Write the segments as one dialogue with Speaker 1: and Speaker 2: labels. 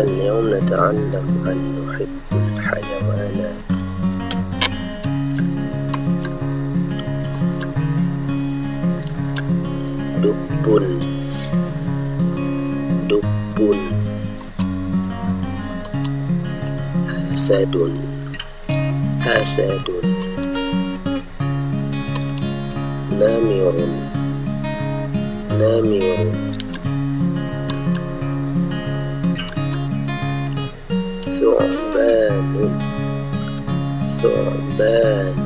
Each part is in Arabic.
Speaker 1: اليوم نتعلم أن نحب الحيوانات. دب دب أسد. أسد. نمر نمر ثعبان ثعبان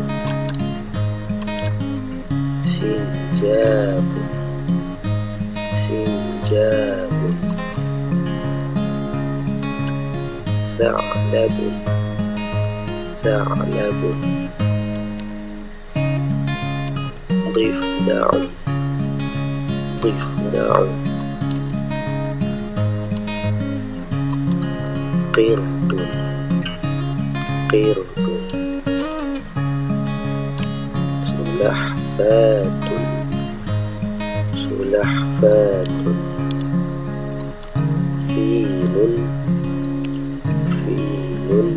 Speaker 1: سنجاب سنجاب ثعلب. ثعلب. ضفدع. ضفدع. قرد قرد سلحفاة سلحفاة فيل. فيل.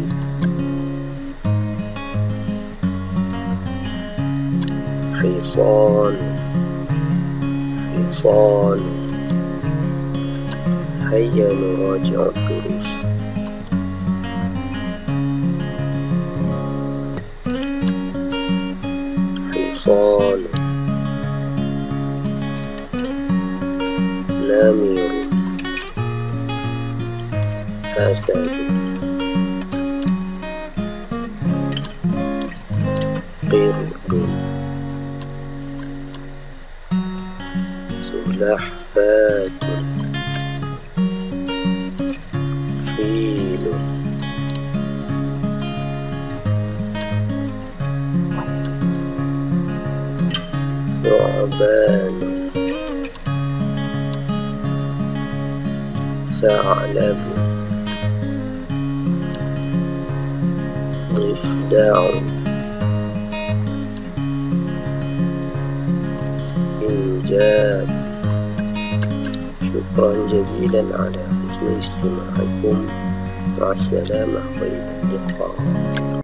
Speaker 1: حصان حصان هيا نراجع الدروس. حصان نمر أسد قرد سلحفاة فيل ثعبان ثعلب ضفدع إنجاب شكرا جزيلا على حسن استماعكم. مع السلامة وإلى اللقاء.